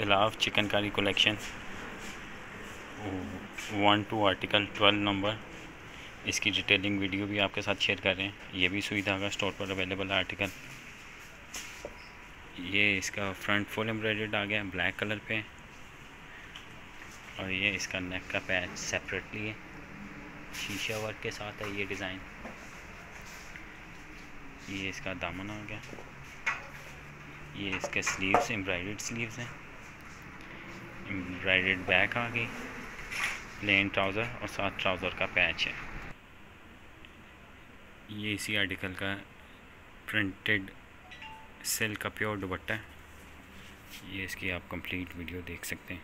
इलाव, chikankari collection one two article twelve number इसकी detailing video भी आपके साथ शेयर कर रहे हैं। ये भी सुई धागा स्टोर पर अवेलेबल है आर्टिकल ये इसका फ्रंट फुल एम्ब्रॉयड आ गया ब्लैक कलर पे. और ये इसका नेक का पैच सेपरेटली है। शीशा वर्क के साथ है ये डिज़ाइन ये इसका दामन आ गया। ये इसके स्लीव्स एम्ब्रॉयड स्लीव्स हैं। एम्ब्रॉयड बैक आ गई। प्लेन ट्राउज़र और साथ ट्राउज़र का पैच है। ये इसी आर्टिकल का प्रिंटेड सिल्क का प्योर दुबट्टा है। ये इसकी आप कंप्लीट वीडियो देख सकते हैं।